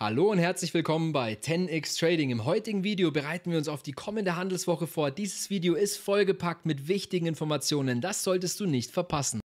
Hallo und herzlich willkommen bei 10x Trading. Im heutigen Video bereiten wir uns auf die kommende Handelswoche vor. Dieses Video ist vollgepackt mit wichtigen Informationen. Das solltest du nicht verpassen.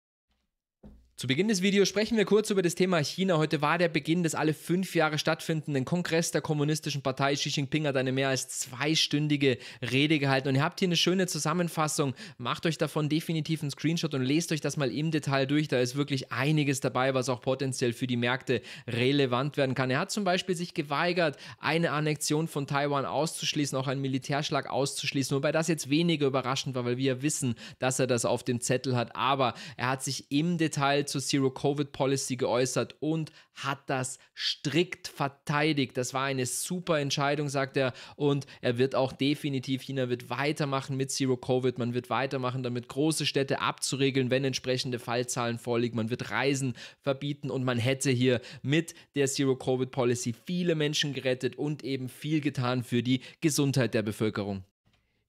Zu Beginn des Videos sprechen wir kurz über das Thema China. Heute war der Beginn des alle fünf Jahre stattfindenden Kongress der Kommunistischen Partei. Xi Jinping hat eine mehr als zweistündige Rede gehalten und ihr habt hier eine schöne Zusammenfassung. Macht euch davon definitiv einen Screenshot und lest euch das mal im Detail durch. Da ist wirklich einiges dabei, was auch potenziell für die Märkte relevant werden kann. Er hat zum Beispiel sich geweigert, eine Annexion von Taiwan auszuschließen, auch einen Militärschlag auszuschließen, wobei das jetzt weniger überraschend war, weil wir wissen, dass er das auf dem Zettel hat. Aber er hat sich im Detail zur Zero-Covid-Policy geäußert und hat das strikt verteidigt. Das war eine super Entscheidung, sagt er. Und er wird auch definitiv, China wird weitermachen mit Zero-Covid. Man wird weitermachen, damit große Städte abzuregeln, wenn entsprechende Fallzahlen vorliegen. Man wird Reisen verbieten und man hätte hier mit der Zero-Covid-Policy viele Menschen gerettet und eben viel getan für die Gesundheit der Bevölkerung.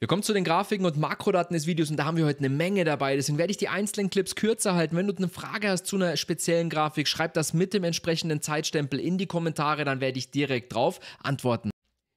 Wir kommen zu den Grafiken und Makrodaten des Videos und da haben wir heute eine Menge dabei. Deswegen werde ich die einzelnen Clips kürzer halten. Wenn du eine Frage hast zu einer speziellen Grafik, schreib das mit dem entsprechenden Zeitstempel in die Kommentare, dann werde ich direkt drauf antworten.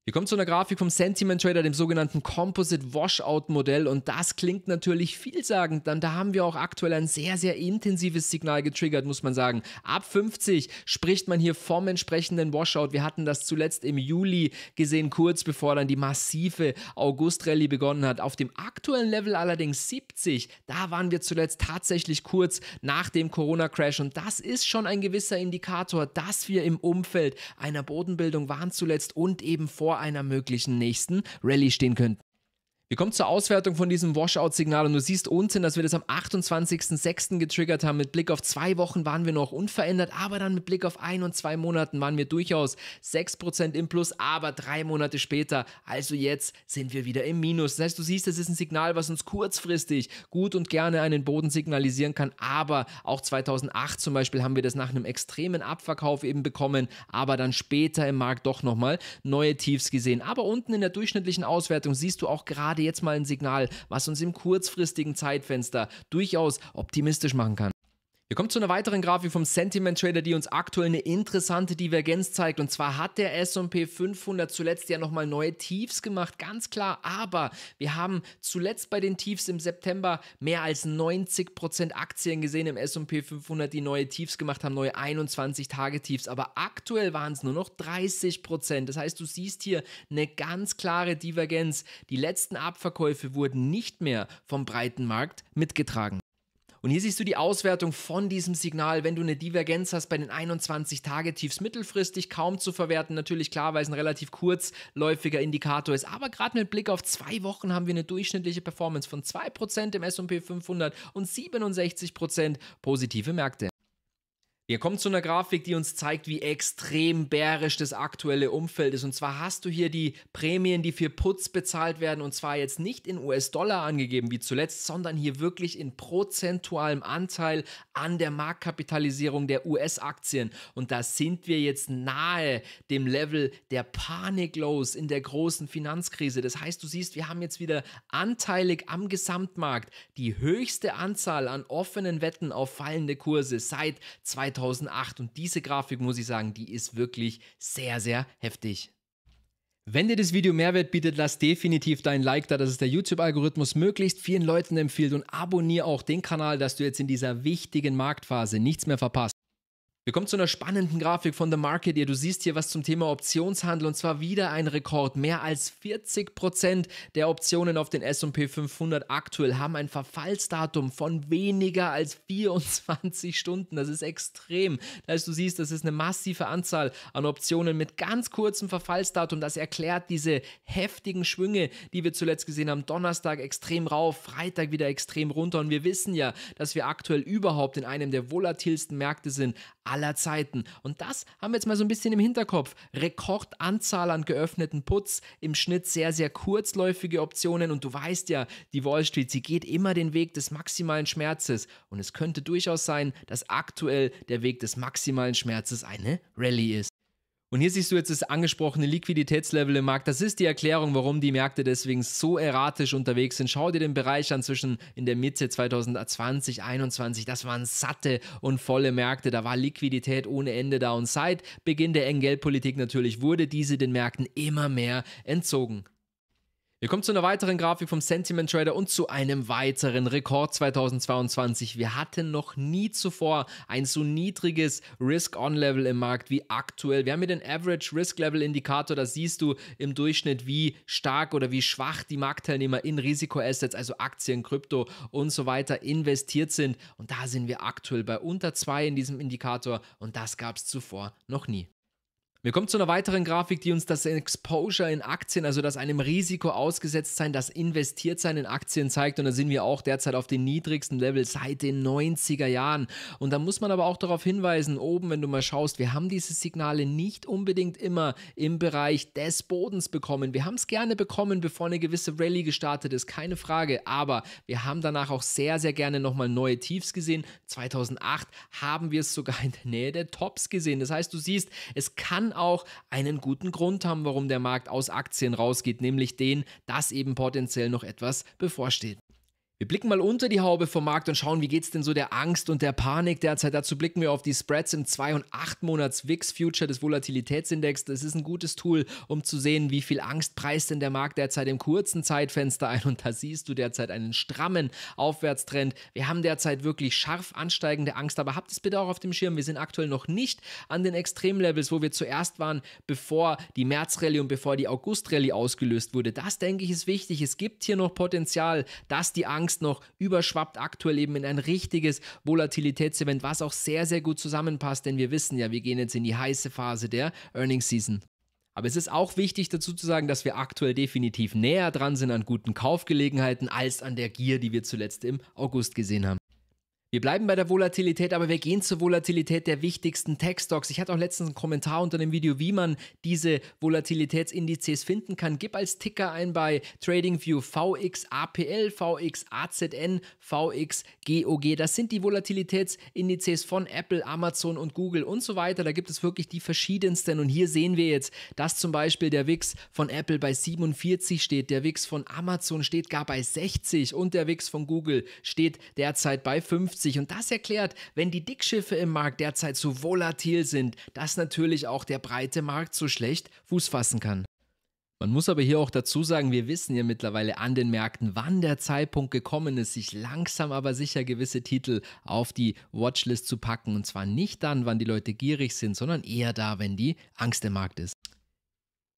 Wir kommen zu einer Grafik vom Sentiment Trader, dem sogenannten Composite Washout Modell und das klingt natürlich vielsagend, dann da haben wir auch aktuell ein sehr, sehr intensives Signal getriggert, muss man sagen. Ab 50 spricht man hier vom entsprechenden Washout. Wir hatten das zuletzt im Juli gesehen, kurz bevor dann die massive August-Rallye begonnen hat. Auf dem aktuellen Level allerdings 70, da waren wir zuletzt tatsächlich kurz nach dem Corona-Crash und das ist schon ein gewisser Indikator, dass wir im Umfeld einer Bodenbildung waren zuletzt und eben vor vor einer möglichen nächsten Rallye stehen könnten. Wir kommen zur Auswertung von diesem Washout-Signal und du siehst unten, dass wir das am 28.06. getriggert haben. Mit Blick auf zwei Wochen waren wir noch unverändert, aber dann mit Blick auf ein und zwei Monaten waren wir durchaus 6% im Plus, aber drei Monate später, also jetzt, sind wir wieder im Minus. Das heißt, du siehst, das ist ein Signal, was uns kurzfristig gut und gerne einen Boden signalisieren kann, aber auch 2008 zum Beispiel haben wir das nach einem extremen Abverkauf eben bekommen, aber dann später im Markt doch nochmal neue Tiefs gesehen. Aber unten in der durchschnittlichen Auswertung siehst du auch gerade jetzt mal ein Signal, was uns im kurzfristigen Zeitfenster durchaus optimistisch machen kann. Wir kommen zu einer weiteren Grafik vom Sentiment Trader, die uns aktuell eine interessante Divergenz zeigt. Und zwar hat der S&P 500 zuletzt ja nochmal neue Tiefs gemacht, ganz klar. Aber wir haben zuletzt bei den Tiefs im September mehr als 90% Aktien gesehen im S&P 500, die neue Tiefs gemacht haben, neue 21-Tage-Tiefs. Aber aktuell waren es nur noch 30%. Das heißt, du siehst hier eine ganz klare Divergenz. Die letzten Abverkäufe wurden nicht mehr vom breiten Markt mitgetragen. Und hier siehst du die Auswertung von diesem Signal, wenn du eine Divergenz hast bei den 21-Tage-Tiefs mittelfristig kaum zu verwerten. Natürlich klar, weil es ein relativ kurzläufiger Indikator ist. Aber gerade mit Blick auf zwei Wochen haben wir eine durchschnittliche Performance von 2% im S&P 500 und 67% positive Märkte. Wir kommen zu einer Grafik, die uns zeigt, wie extrem bärisch das aktuelle Umfeld ist. Und zwar hast du hier die Prämien, die für Putz bezahlt werden, und zwar jetzt nicht in US-Dollar angegeben wie zuletzt, sondern hier wirklich in prozentualem Anteil an der Marktkapitalisierung der US-Aktien. Und da sind wir jetzt nahe dem Level der Paniklows in der großen Finanzkrise. Das heißt, du siehst, wir haben jetzt wieder anteilig am Gesamtmarkt die höchste Anzahl an offenen Wetten auf fallende Kurse seit 2000. 2008. Und diese Grafik, muss ich sagen, die ist wirklich sehr, sehr heftig. Wenn dir das Video Mehrwert bietet, lass definitiv dein Like da, dass es der YouTube-Algorithmus möglichst vielen Leuten empfiehlt und abonniere auch den Kanal, dass du jetzt in dieser wichtigen Marktphase nichts mehr verpasst. Wir kommen zu einer spannenden Grafik von The Market. Ihr, du siehst hier was zum Thema Optionshandel und zwar wieder ein Rekord. Mehr als 40 Prozent der Optionen auf den S&P 500 aktuell haben ein Verfallsdatum von weniger als 24 Stunden. Das ist extrem. Das heißt, du siehst, das ist eine massive Anzahl an Optionen mit ganz kurzem Verfallsdatum. Das erklärt diese heftigen Schwünge, die wir zuletzt gesehen haben. Donnerstag extrem rauf, Freitag wieder extrem runter und wir wissen ja, dass wir aktuell überhaupt in einem der volatilsten Märkte sind aller Zeiten. Und das haben wir jetzt mal so ein bisschen im Hinterkopf. Rekordanzahl an geöffneten Puts, im Schnitt sehr, sehr kurzläufige Optionen. Und du weißt ja, die Wall Street, sie geht immer den Weg des maximalen Schmerzes. Und es könnte durchaus sein, dass aktuell der Weg des maximalen Schmerzes eine Rallye ist. Und hier siehst du jetzt das angesprochene Liquiditätslevel im Markt. Das ist die Erklärung, warum die Märkte deswegen so erratisch unterwegs sind. Schau dir den Bereich an zwischen in der Mitte 2020, 2021. Das waren satte und volle Märkte. Da war Liquidität ohne Ende da. Und seit Beginn der engen Geldpolitik natürlich wurde diese den Märkten immer mehr entzogen. Wir kommen zu einer weiteren Grafik vom Sentiment Trader und zu einem weiteren Rekord 2022. Wir hatten noch nie zuvor ein so niedriges Risk-On-Level im Markt wie aktuell. Wir haben hier den Average Risk-Level-Indikator. Da siehst du im Durchschnitt, wie stark oder wie schwach die Marktteilnehmer in Risikoassets, also Aktien, Krypto und so weiter, investiert sind. Und da sind wir aktuell bei unter 2 in diesem Indikator und das gab es zuvor noch nie. Wir kommen zu einer weiteren Grafik, die uns das Exposure in Aktien, also das einem Risiko ausgesetzt sein, das investiert sein in Aktien zeigt. Und da sind wir auch derzeit auf den niedrigsten Level seit den 90er Jahren. Und da muss man aber auch darauf hinweisen, oben, wenn du mal schaust, wir haben diese Signale nicht unbedingt immer im Bereich des Bodens bekommen. Wir haben es gerne bekommen, bevor eine gewisse Rallye gestartet ist, keine Frage. Aber wir haben danach auch sehr, sehr gerne nochmal neue Tiefs gesehen. 2008 haben wir es sogar in der Nähe der Tops gesehen. Das heißt, du siehst, es kann auch einen guten Grund haben, warum der Markt aus Aktien rausgeht, nämlich den, dass eben potenziell noch etwas bevorsteht. Wir blicken mal unter die Haube vom Markt und schauen, wie geht es denn so der Angst und der Panik derzeit. Dazu blicken wir auf die Spreads im 2 und 8 Monats VIX Future des Volatilitätsindex. Das ist ein gutes Tool, um zu sehen, wie viel Angst preist denn der Markt derzeit im kurzen Zeitfenster ein. Und da siehst du derzeit einen strammen Aufwärtstrend. Wir haben derzeit wirklich scharf ansteigende Angst, aber habt es bitte auch auf dem Schirm. Wir sind aktuell noch nicht an den Extremlevels, wo wir zuerst waren, bevor die März-Rallye und bevor die August-Rallye ausgelöst wurde. Das, denke ich, ist wichtig. Es gibt hier noch Potenzial, dass die Angst Angst noch überschwappt aktuell eben in ein richtiges Volatilitätsevent, was auch sehr, sehr gut zusammenpasst, denn wir wissen ja, wir gehen jetzt in die heiße Phase der Earnings Season. Aber es ist auch wichtig dazu zu sagen, dass wir aktuell definitiv näher dran sind an guten Kaufgelegenheiten als an der Gier, die wir zuletzt im August gesehen haben. Wir bleiben bei der Volatilität, aber wir gehen zur Volatilität der wichtigsten Tech-Stocks. Ich hatte auch letztens einen Kommentar unter dem Video, wie man diese Volatilitätsindizes finden kann. Gib als Ticker ein bei TradingView VXAPL, VXAZN, VXGOG. Das sind die Volatilitätsindizes von Apple, Amazon und Google und so weiter. Da gibt es wirklich die verschiedensten. Und hier sehen wir jetzt, dass zum Beispiel der WIX von Apple bei 47 steht, der WIX von Amazon steht gar bei 60 und der WIX von Google steht derzeit bei 50. 50. Und das erklärt, wenn die Dickschiffe im Markt derzeit so volatil sind, dass natürlich auch der breite Markt so schlecht Fuß fassen kann. Man muss aber hier auch dazu sagen, wir wissen ja mittlerweile an den Märkten, wann der Zeitpunkt gekommen ist, sich langsam aber sicher gewisse Titel auf die Watchlist zu packen. Und zwar nicht dann, wann die Leute gierig sind, sondern eher da, wenn die Angst im Markt ist.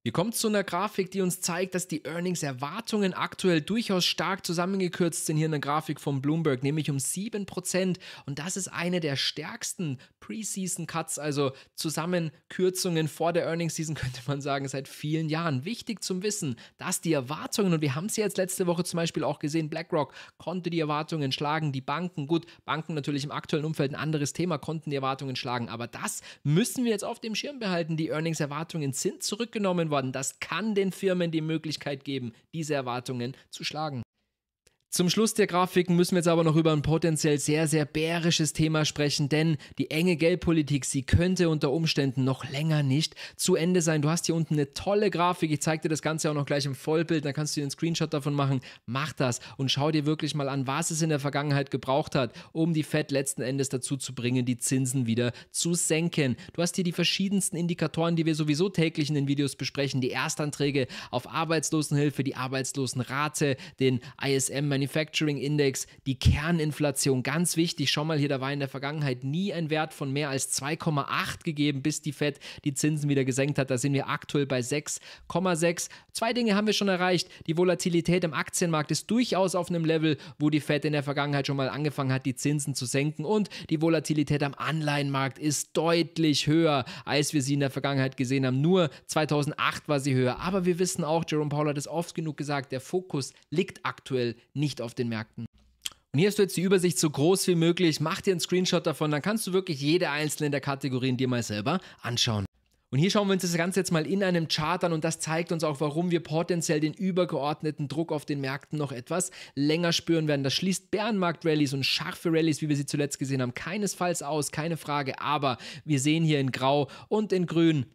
Wir kommen zu einer Grafik, die uns zeigt, dass die Earnings-Erwartungen aktuell durchaus stark zusammengekürzt sind. Hier eine Grafik von Bloomberg, nämlich um 7%. Und das ist eine der stärksten Preseason-Cuts, also Zusammenkürzungen vor der Earnings-Season, könnte man sagen, seit vielen Jahren. Wichtig zum Wissen, dass die Erwartungen, und wir haben es jetzt letzte Woche zum Beispiel auch gesehen, BlackRock konnte die Erwartungen schlagen, die Banken, gut, Banken natürlich im aktuellen Umfeld ein anderes Thema, konnten die Erwartungen schlagen. Aber das müssen wir jetzt auf dem Schirm behalten. Die Earnings-Erwartungen sind zurückgenommen worden worden. Das kann den Firmen die Möglichkeit geben, diese Erwartungen zu schlagen. Zum Schluss der Grafiken müssen wir jetzt aber noch über ein potenziell sehr, sehr bärisches Thema sprechen, denn die enge Geldpolitik, sie könnte unter Umständen noch länger nicht zu Ende sein. Du hast hier unten eine tolle Grafik, ich zeige dir das Ganze auch noch gleich im Vollbild, dann kannst du dir einen Screenshot davon machen. Mach das und schau dir wirklich mal an, was es in der Vergangenheit gebraucht hat, um die Fed letzten Endes dazu zu bringen, die Zinsen wieder zu senken. Du hast hier die verschiedensten Indikatoren, die wir sowieso täglich in den Videos besprechen, die Erstanträge auf Arbeitslosenhilfe, die Arbeitslosenrate, den ISM, Manufacturing Index, die Kerninflation, ganz wichtig, schon mal hier, da war in der Vergangenheit nie ein Wert von mehr als 2,8 gegeben, bis die Fed die Zinsen wieder gesenkt hat. Da sind wir aktuell bei 6,6. Zwei Dinge haben wir schon erreicht. Die Volatilität im Aktienmarkt ist durchaus auf einem Level, wo die Fed in der Vergangenheit schon mal angefangen hat, die Zinsen zu senken. Und die Volatilität am Anleihenmarkt ist deutlich höher, als wir sie in der Vergangenheit gesehen haben. Nur 2008 war sie höher. Aber wir wissen auch, Jerome Powell hat es oft genug gesagt, der Fokus liegt aktuell nicht nicht auf den Märkten. Und hier hast du jetzt die Übersicht so groß wie möglich. Mach dir einen Screenshot davon, dann kannst du wirklich jede einzelne der Kategorien dir mal selber anschauen. Und hier schauen wir uns das Ganze jetzt mal in einem Chart an und das zeigt uns auch, warum wir potenziell den übergeordneten Druck auf den Märkten noch etwas länger spüren werden. Das schließt Bärenmarkt-Rallies und scharfe Rallies, wie wir sie zuletzt gesehen haben, keinesfalls aus, keine Frage. Aber wir sehen hier in Grau und in Grün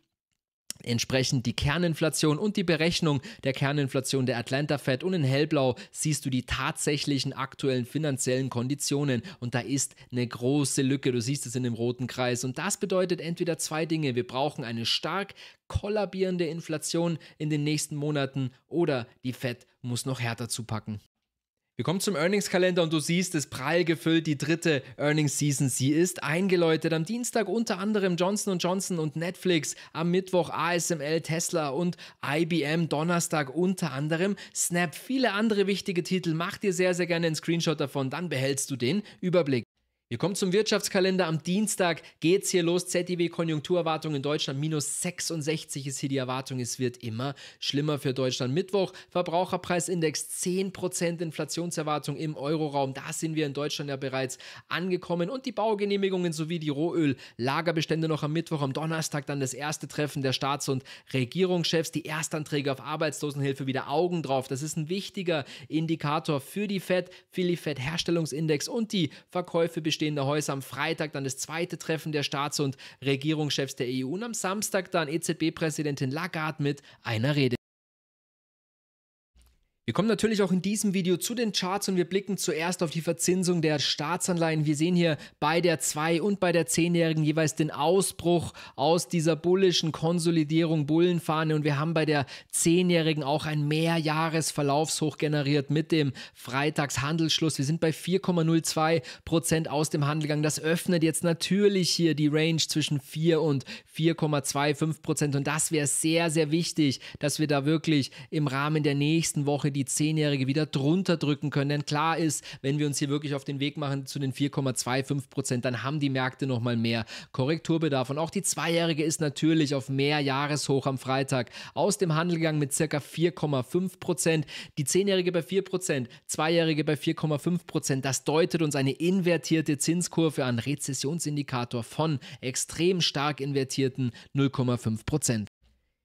entsprechend die Kerninflation und die Berechnung der Kerninflation der Atlanta Fed und in hellblau siehst du die tatsächlichen aktuellen finanziellen Konditionen. Und da ist eine große Lücke, du siehst es in dem roten Kreis. Und das bedeutet entweder zwei Dinge, wir brauchen eine stark kollabierende Inflation in den nächsten Monaten oder die Fed muss noch härter zupacken. Wir kommen zum Earnings-Kalender und du siehst es prall gefüllt, die dritte Earnings-Season. Sie ist eingeläutet. Am Dienstag unter anderem Johnson Johnson und Netflix. Am Mittwoch ASML, Tesla und IBM. Donnerstag unter anderem Snap. Viele andere wichtige Titel. Mach dir sehr, sehr gerne einen Screenshot davon, dann behältst du den Überblick. Wir kommen zum Wirtschaftskalender. Am Dienstag geht es hier los. ZDW Konjunkturerwartung in Deutschland minus 66 ist hier die Erwartung. Es wird immer schlimmer für Deutschland. Mittwoch Verbraucherpreisindex 10% Inflationserwartung im Euroraum. Da sind wir in Deutschland ja bereits angekommen. Und die Baugenehmigungen sowie die Rohöl-Lagerbestände noch am Mittwoch. Am Donnerstag dann das erste Treffen der Staats- und Regierungschefs. Die Erstanträge auf Arbeitslosenhilfe wieder Augen drauf. Das ist ein wichtiger Indikator für die FED, für die FED-Herstellungsindex und die Verkäufe bestehen bestehender Häuser. Am Freitag dann das zweite Treffen der Staats- und Regierungschefs der EU und am Samstag dann EZB-Präsidentin Lagarde mit einer Rede. Wir kommen natürlich auch in diesem Video zu den Charts und wir blicken zuerst auf die Verzinsung der Staatsanleihen. Wir sehen hier bei der 2 und bei der 10-Jährigen jeweils den Ausbruch aus dieser bullischen Konsolidierung, Bullenfahne und wir haben bei der 10-Jährigen auch ein Mehrjahresverlaufshoch generiert mit dem Freitagshandelsschluss. Wir sind bei 4,02 Prozent aus dem Handel gegangen. Das öffnet jetzt natürlich hier die Range zwischen 4 und 4,25 Prozent und das wäre sehr, sehr wichtig, dass wir da wirklich im Rahmen der nächsten Woche die die Zehnjährige wieder drunter drücken können. Denn klar ist, wenn wir uns hier wirklich auf den Weg machen zu den 4,25 Prozent, dann haben die Märkte nochmal mehr Korrekturbedarf. Und auch die Zweijährige ist natürlich auf mehr Jahreshoch am Freitag aus dem Handel gegangen mit circa 4,5 Prozent. Die Zehnjährige bei 4 Prozent, Zweijährige bei 4,5 Prozent. Das deutet uns eine invertierte Zinskurve an, Rezessionsindikator von extrem stark invertierten 0,5 Prozent.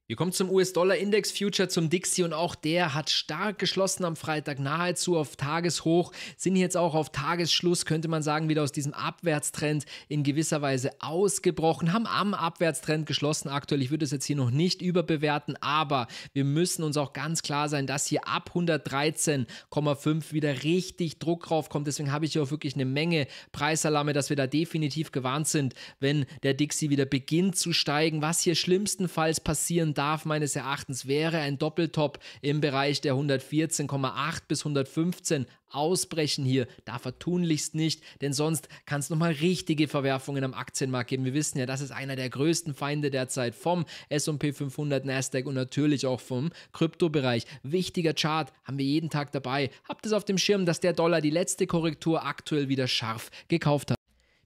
Wir kommen zum US-Dollar-Index-Future, zum Dixie und auch der hat stark geschlossen am Freitag, nahezu auf Tageshoch, sind jetzt auch auf Tagesschluss, könnte man sagen, wieder aus diesem Abwärtstrend in gewisser Weise ausgebrochen, haben am Abwärtstrend geschlossen aktuell. Ich würde es jetzt hier noch nicht überbewerten, aber wir müssen uns auch ganz klar sein, dass hier ab 113,5 wieder richtig Druck drauf kommt. Deswegen habe ich hier auch wirklich eine Menge Preisalarme, dass wir da definitiv gewarnt sind, wenn der Dixie wieder beginnt zu steigen. Was hier schlimmstenfalls passieren darf, meines Erachtens, wäre ein Doppeltop im Bereich der 114,8 bis 115 ausbrechen hier. Darf er tunlichst nicht, denn sonst kann es nochmal richtige Verwerfungen am Aktienmarkt geben. Wir wissen ja, das ist einer der größten Feinde derzeit vom SP 500, Nasdaq und natürlich auch vom Kryptobereich. Wichtiger Chart haben wir jeden Tag dabei. Habt es auf dem Schirm, dass der Dollar die letzte Korrektur aktuell wieder scharf gekauft hat.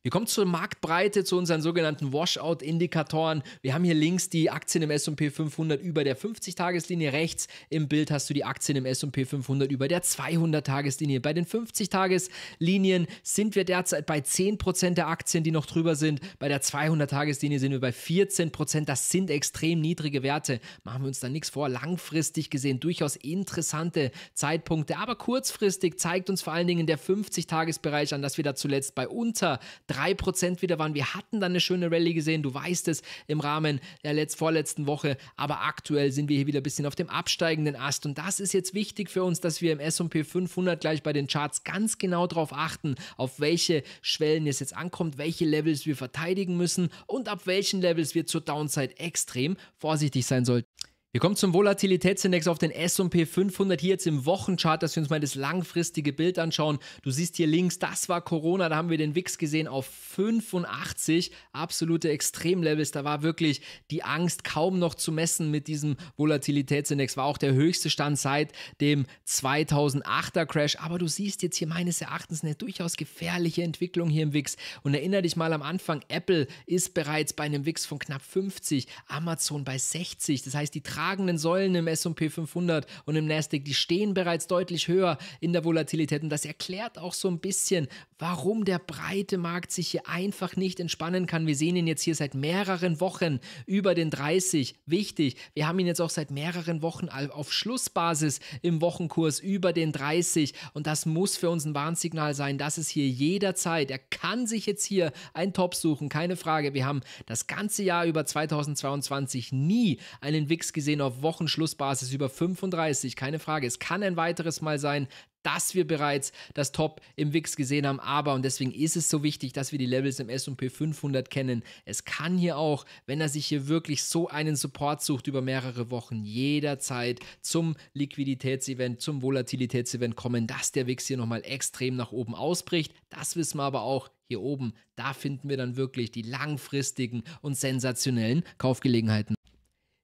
Wir kommen zur Marktbreite, zu unseren sogenannten Washout-Indikatoren. Wir haben hier links die Aktien im S&P 500 über der 50-Tageslinie, rechts im Bild hast du die Aktien im S&P 500 über der 200-Tageslinie. Bei den 50-Tageslinien sind wir derzeit bei 10% der Aktien, die noch drüber sind. Bei der 200-Tageslinie sind wir bei 14%. Das sind extrem niedrige Werte. Machen wir uns da nichts vor. Langfristig gesehen durchaus interessante Zeitpunkte, aber kurzfristig zeigt uns vor allen Dingen der 50-Tagesbereich an, dass wir da zuletzt bei unter 3% wieder waren. Wir hatten dann eine schöne Rallye gesehen, du weißt es, im Rahmen der letzt, vorletzten Woche, aber aktuell sind wir hier wieder ein bisschen auf dem absteigenden Ast und das ist jetzt wichtig für uns, dass wir im S&P 500 gleich bei den Charts ganz genau darauf achten, auf welche Schwellen es jetzt ankommt, welche Levels wir verteidigen müssen und ab welchen Levels wir zur Downside extrem vorsichtig sein sollten. Wir kommen zum Volatilitätsindex auf den S&P 500 hier jetzt im Wochenchart, dass wir uns mal das langfristige Bild anschauen. Du siehst hier links, das war Corona, da haben wir den WIX gesehen auf 85, absolute Extremlevels. Da war wirklich die Angst kaum noch zu messen mit diesem Volatilitätsindex. War auch der höchste Stand seit dem 2008er Crash. Aber du siehst jetzt hier meines Erachtens eine durchaus gefährliche Entwicklung hier im WIX. Und erinnere dich mal am Anfang, Apple ist bereits bei einem WIX von knapp 50, Amazon bei 60. Das heißt, die tragenden Säulen im S&P 500 und im Nasdaq, die stehen bereits deutlich höher in der Volatilität und das erklärt auch so ein bisschen, warum der breite Markt sich hier einfach nicht entspannen kann. Wir sehen ihn jetzt hier seit mehreren Wochen über den 30. Wichtig, wir haben ihn jetzt auch seit mehreren Wochen auf Schlussbasis im Wochenkurs über den 30 und das muss für uns ein Warnsignal sein, dass es hier jederzeit, er kann sich jetzt hier ein Top suchen, keine Frage. Wir haben das ganze Jahr über 2022 nie einen Wix gesehen auf Wochenschlussbasis über 35, keine Frage. Es kann ein weiteres Mal sein, dass wir bereits das Top im WIX gesehen haben, aber und deswegen ist es so wichtig, dass wir die Levels im S&P 500 kennen. Es kann hier auch, wenn er sich hier wirklich so einen Support sucht über mehrere Wochen, jederzeit zum Liquiditätsevent, zum Volatilitätsevent kommen, dass der WIX hier nochmal extrem nach oben ausbricht. Das wissen wir aber auch hier oben. Da finden wir dann wirklich die langfristigen und sensationellen Kaufgelegenheiten.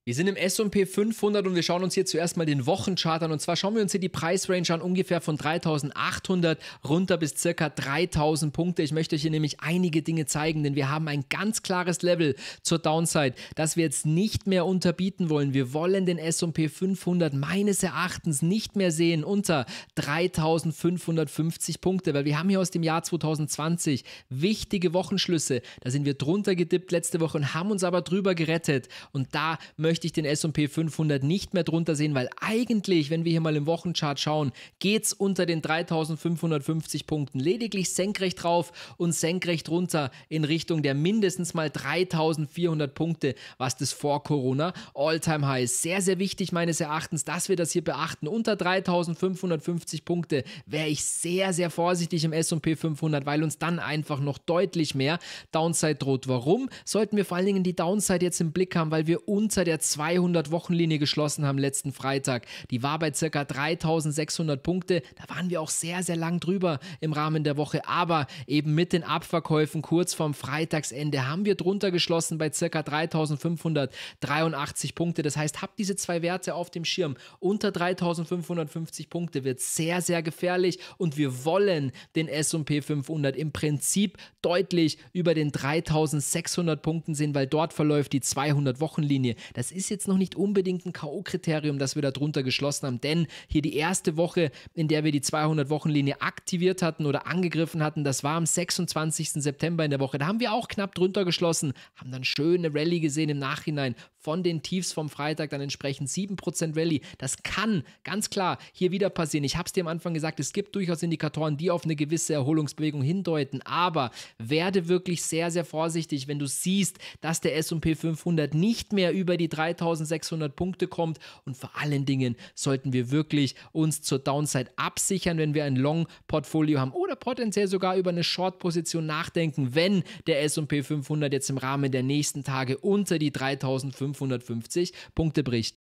Wir sind im S&P 500 und wir schauen uns hier zuerst mal den Wochenchart an. Und zwar schauen wir uns hier die Preisrange an, ungefähr von 3.800 runter bis circa 3.000 Punkte. Ich möchte euch hier nämlich einige Dinge zeigen, denn wir haben ein ganz klares Level zur Downside, das wir jetzt nicht mehr unterbieten wollen. Wir wollen den S&P 500 meines Erachtens nicht mehr sehen unter 3.550 Punkte, weil wir haben hier aus dem Jahr 2020 wichtige Wochenschlüsse. Da sind wir drunter gedippt letzte Woche und haben uns aber drüber gerettet. Und da möchte möchte ich den S&P 500 nicht mehr drunter sehen, weil eigentlich, wenn wir hier mal im Wochenchart schauen, geht es unter den 3550 Punkten lediglich senkrecht drauf und senkrecht runter in Richtung der mindestens mal 3400 Punkte, was das vor Corona All-Time High ist. Sehr, sehr wichtig meines Erachtens, dass wir das hier beachten. Unter 3550 Punkte wäre ich sehr, sehr vorsichtig im S&P 500, weil uns dann einfach noch deutlich mehr Downside droht. Warum sollten wir vor allen Dingen die Downside jetzt im Blick haben? Weil wir unter der 200-Wochen-Linie geschlossen haben letzten Freitag. Die war bei circa 3600 Punkte. Da waren wir auch sehr, sehr lang drüber im Rahmen der Woche. Aber eben mit den Abverkäufen kurz vorm Freitagsende haben wir drunter geschlossen bei circa 3583 Punkte. Das heißt, habt diese zwei Werte auf dem Schirm. Unter 3550 Punkte wird sehr, sehr gefährlich und wir wollen den S&P 500 im Prinzip deutlich über den 3600 Punkten sehen, weil dort verläuft die 200-Wochen-Linie. Das ist jetzt noch nicht unbedingt ein K.O.-Kriterium, das wir da drunter geschlossen haben, denn hier die erste Woche, in der wir die 200-Wochen-Linie aktiviert hatten oder angegriffen hatten, das war am 26. September in der Woche. Da haben wir auch knapp drunter geschlossen, haben dann schöne Rallye gesehen im Nachhinein von den Tiefs vom Freitag, dann entsprechend 7% Rallye. Das kann ganz klar hier wieder passieren. Ich habe es dir am Anfang gesagt, es gibt durchaus Indikatoren, die auf eine gewisse Erholungsbewegung hindeuten, aber werde wirklich sehr, sehr vorsichtig, wenn du siehst, dass der S&P 500 nicht mehr über die 3600 Punkte kommt und vor allen Dingen sollten wir wirklich uns zur Downside absichern, wenn wir ein Long-Portfolio haben oder potenziell sogar über eine Short-Position nachdenken, wenn der S&P 500 jetzt im Rahmen der nächsten Tage unter die 3500 550 Punkte bricht.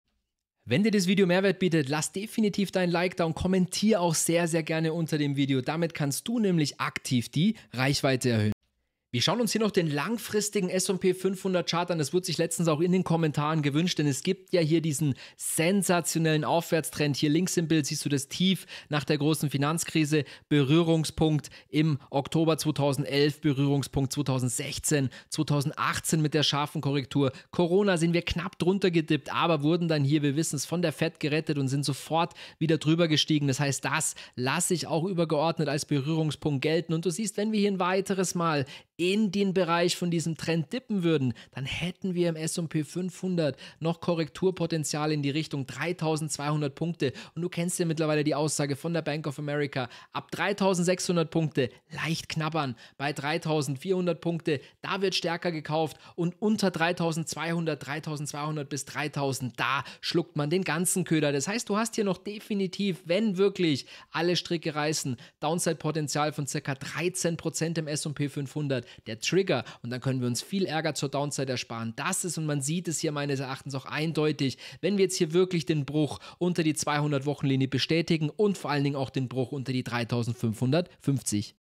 Wenn dir das Video Mehrwert bietet, lass definitiv dein Like da und kommentier auch sehr, sehr gerne unter dem Video. Damit kannst du nämlich aktiv die Reichweite erhöhen. Wir schauen uns hier noch den langfristigen S&P 500 Chart an. Das wurde sich letztens auch in den Kommentaren gewünscht, denn es gibt ja hier diesen sensationellen Aufwärtstrend. Hier links im Bild siehst du das Tief nach der großen Finanzkrise, Berührungspunkt im Oktober 2011, Berührungspunkt 2016, 2018 mit der scharfen Korrektur. Corona sind wir knapp drunter gedippt, aber wurden dann hier, wir wissen es, von der Fed gerettet und sind sofort wieder drüber gestiegen. Das heißt, das lasse ich auch übergeordnet als Berührungspunkt gelten. Und du siehst, wenn wir hier ein weiteres Mal in den Bereich von diesem Trend dippen würden, dann hätten wir im S&P 500 noch Korrekturpotenzial in die Richtung 3200 Punkte. Und du kennst ja mittlerweile die Aussage von der Bank of America, ab 3600 Punkte leicht knabbern, bei 3400 Punkte, da wird stärker gekauft und unter 3200, 3200 bis 3000, da schluckt man den ganzen Köder. Das heißt, du hast hier noch definitiv, wenn wirklich alle Stricke reißen, Downside-Potenzial von ca. 13% im S&P 500 der Trigger und dann können wir uns viel Ärger zur Downside ersparen. Das ist und man sieht es hier meines Erachtens auch eindeutig, wenn wir jetzt hier wirklich den Bruch unter die 200 Wochenlinie bestätigen und vor allen Dingen auch den Bruch unter die 3550.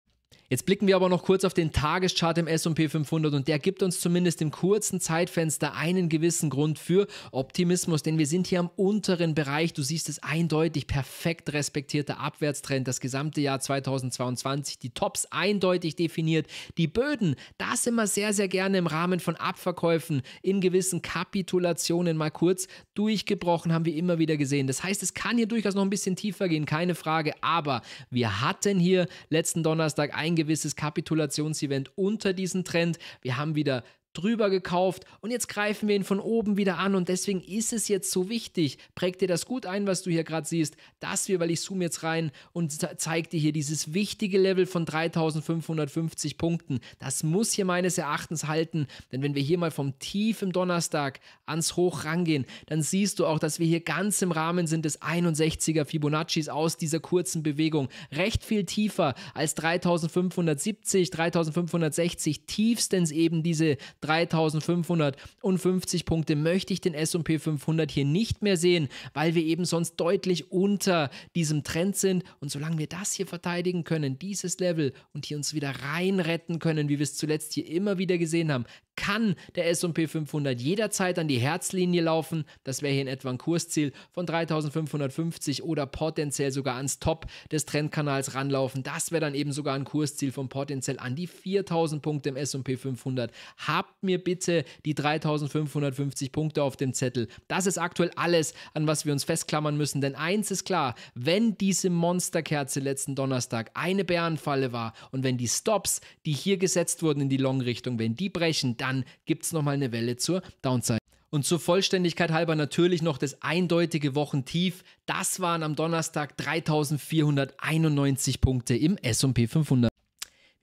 Jetzt blicken wir aber noch kurz auf den Tageschart im S&P 500 und der gibt uns zumindest im kurzen Zeitfenster einen gewissen Grund für Optimismus, denn wir sind hier am unteren Bereich. Du siehst es eindeutig, perfekt respektierter Abwärtstrend das gesamte Jahr 2022. Die Tops eindeutig definiert. Die Böden, das immer sehr, sehr gerne im Rahmen von Abverkäufen in gewissen Kapitulationen mal kurz durchgebrochen, haben wir immer wieder gesehen. Das heißt, es kann hier durchaus noch ein bisschen tiefer gehen, keine Frage, aber wir hatten hier letzten Donnerstag ein gewisses Kapitulationsevent unter diesen Trend. Wir haben wieder drüber gekauft und jetzt greifen wir ihn von oben wieder an und deswegen ist es jetzt so wichtig, prägt dir das gut ein, was du hier gerade siehst, dass wir, weil ich zoome jetzt rein und zeige dir hier dieses wichtige Level von 3550 Punkten, das muss hier meines Erachtens halten, denn wenn wir hier mal vom Tief im Donnerstag ans Hoch rangehen, dann siehst du auch, dass wir hier ganz im Rahmen sind des 61er Fibonaccis aus dieser kurzen Bewegung, recht viel tiefer als 3570, 3560, tiefstens eben diese 3550 Punkte möchte ich den S&P 500 hier nicht mehr sehen, weil wir eben sonst deutlich unter diesem Trend sind. Und solange wir das hier verteidigen können, dieses Level und hier uns wieder reinretten können, wie wir es zuletzt hier immer wieder gesehen haben, kann der S&P 500 jederzeit an die Herzlinie laufen. Das wäre hier in etwa ein Kursziel von 3550 oder potenziell sogar ans Top des Trendkanals ranlaufen. Das wäre dann eben sogar ein Kursziel von potenziell an die 4000 Punkte im S&P 500. Habt mir bitte die 3550 Punkte auf dem Zettel. Das ist aktuell alles, an was wir uns festklammern müssen. Denn eins ist klar, wenn diese Monsterkerze letzten Donnerstag eine Bärenfalle war und wenn die Stops, die hier gesetzt wurden in die Long-Richtung, wenn die brechen, dann gibt es nochmal eine Welle zur Downside. Und zur Vollständigkeit halber natürlich noch das eindeutige Wochentief. Das waren am Donnerstag 3491 Punkte im SP 500.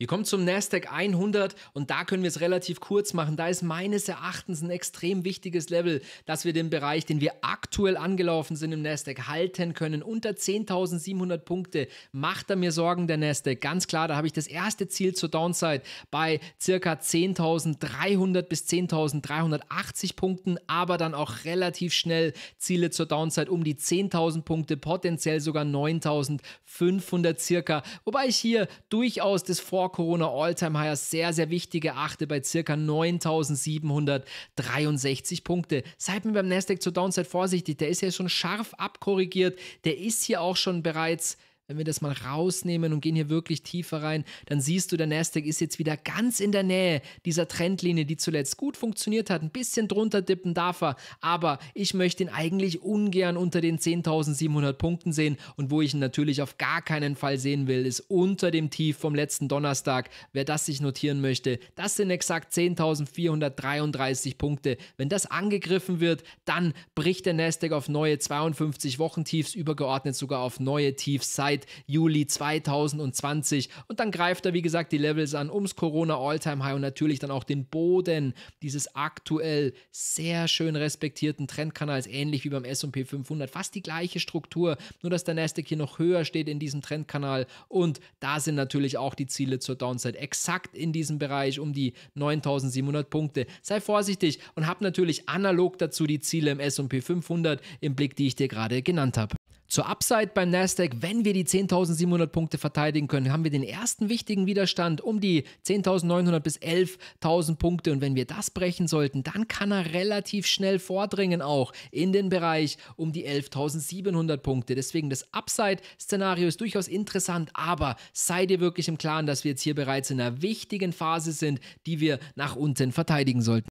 Wir kommen zum Nasdaq 100 und da können wir es relativ kurz machen. Da ist meines Erachtens ein extrem wichtiges Level, dass wir den Bereich, den wir aktuell angelaufen sind im Nasdaq, halten können. Unter 10.700 Punkte macht er mir Sorgen, der Nasdaq. Ganz klar, da habe ich das erste Ziel zur Downside bei circa 10.300 bis 10.380 Punkten, aber dann auch relativ schnell Ziele zur Downside um die 10.000 Punkte, potenziell sogar 9.500 circa. Wobei ich hier durchaus das Vor Corona All-Time-High sehr, sehr wichtige achte bei ca. 9763 Punkte. Seid mir beim Nasdaq zur Downside vorsichtig, der ist ja schon scharf abkorrigiert, der ist hier auch schon bereits wenn wir das mal rausnehmen und gehen hier wirklich tiefer rein, dann siehst du, der Nasdaq ist jetzt wieder ganz in der Nähe dieser Trendlinie, die zuletzt gut funktioniert hat. Ein bisschen drunter dippen darf er, aber ich möchte ihn eigentlich ungern unter den 10.700 Punkten sehen und wo ich ihn natürlich auf gar keinen Fall sehen will, ist unter dem Tief vom letzten Donnerstag. Wer das sich notieren möchte, das sind exakt 10.433 Punkte. Wenn das angegriffen wird, dann bricht der Nasdaq auf neue 52 Wochentiefs, übergeordnet sogar auf neue Tiefs seit Juli 2020. Und dann greift er, wie gesagt, die Levels an, ums Corona All-Time High und natürlich dann auch den Boden dieses aktuell sehr schön respektierten Trendkanals, ähnlich wie beim SP 500. Fast die gleiche Struktur, nur dass der Nasdaq hier noch höher steht in diesem Trendkanal. Und da sind natürlich auch die Ziele zur Downside exakt in diesem Bereich um die 9700 Punkte. Sei vorsichtig und hab natürlich analog dazu die Ziele im SP 500 im Blick, die ich dir gerade genannt habe. Zur Upside beim Nasdaq, wenn wir die 10.700 Punkte verteidigen können, haben wir den ersten wichtigen Widerstand um die 10.900 bis 11.000 Punkte und wenn wir das brechen sollten, dann kann er relativ schnell vordringen auch in den Bereich um die 11.700 Punkte. Deswegen das Upside-Szenario ist durchaus interessant, aber sei dir wirklich im Klaren, dass wir jetzt hier bereits in einer wichtigen Phase sind, die wir nach unten verteidigen sollten.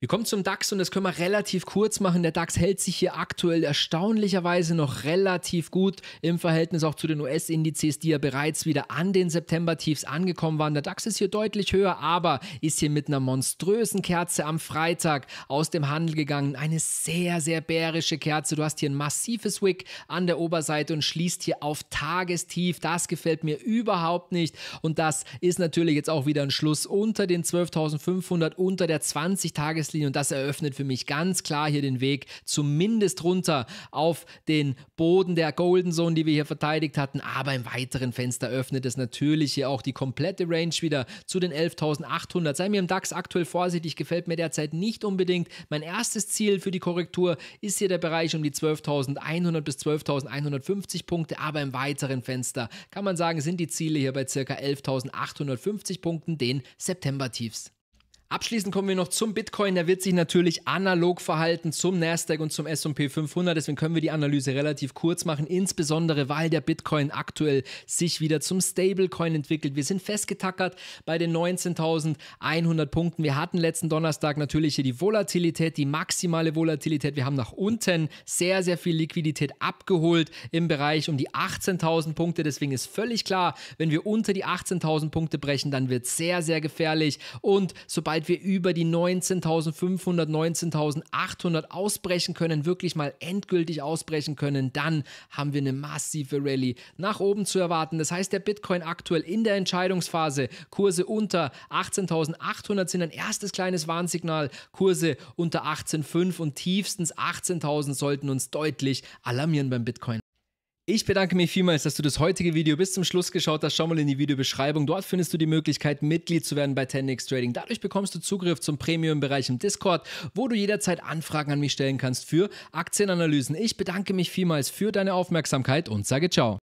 Wir kommen zum DAX und das können wir relativ kurz machen. Der DAX hält sich hier aktuell erstaunlicherweise noch relativ gut im Verhältnis auch zu den US-Indizes, die ja bereits wieder an den September-Tiefs angekommen waren. Der DAX ist hier deutlich höher, aber ist hier mit einer monströsen Kerze am Freitag aus dem Handel gegangen. Eine sehr, sehr bärische Kerze. Du hast hier ein massives Wick an der Oberseite und schließt hier auf Tagestief. Das gefällt mir überhaupt nicht. Und das ist natürlich jetzt auch wieder ein Schluss unter den 12.500, unter der 20 Tages Tageslinie und das eröffnet für mich ganz klar hier den Weg zumindest runter auf den Boden der Golden Zone, die wir hier verteidigt hatten, aber im weiteren Fenster öffnet es natürlich hier auch die komplette Range wieder zu den 11.800. Sei mir im DAX aktuell vorsichtig, gefällt mir derzeit nicht unbedingt. Mein erstes Ziel für die Korrektur ist hier der Bereich um die 12.100 bis 12.150 Punkte, aber im weiteren Fenster kann man sagen, sind die Ziele hier bei ca. 11.850 Punkten, den September-Tiefs. Abschließend kommen wir noch zum Bitcoin. Der wird sich natürlich analog verhalten zum Nasdaq und zum S&P 500. Deswegen können wir die Analyse relativ kurz machen, insbesondere weil der Bitcoin aktuell sich wieder zum Stablecoin entwickelt. Wir sind festgetackert bei den 19.100 Punkten. Wir hatten letzten Donnerstag natürlich hier die Volatilität, die maximale Volatilität. Wir haben nach unten sehr, sehr viel Liquidität abgeholt im Bereich um die 18.000 Punkte. Deswegen ist völlig klar, wenn wir unter die 18.000 Punkte brechen, dann wird es sehr, sehr gefährlich. Und sobald sobald wir über die 19.500, 19.800 ausbrechen können, wirklich mal endgültig ausbrechen können, dann haben wir eine massive Rallye nach oben zu erwarten. Das heißt, der Bitcoin aktuell in der Entscheidungsphase, Kurse unter 18.800 sind ein erstes kleines Warnsignal, Kurse unter 18.5 und tiefstens 18.000 sollten uns deutlich alarmieren beim Bitcoin. Ich bedanke mich vielmals, dass du das heutige Video bis zum Schluss geschaut hast. Schau mal in die Videobeschreibung. Dort findest du die Möglichkeit, Mitglied zu werden bei 10x Trading. Dadurch bekommst du Zugriff zum Premium-Bereich im Discord, wo du jederzeit Anfragen an mich stellen kannst für Aktienanalysen. Ich bedanke mich vielmals für deine Aufmerksamkeit und sage ciao.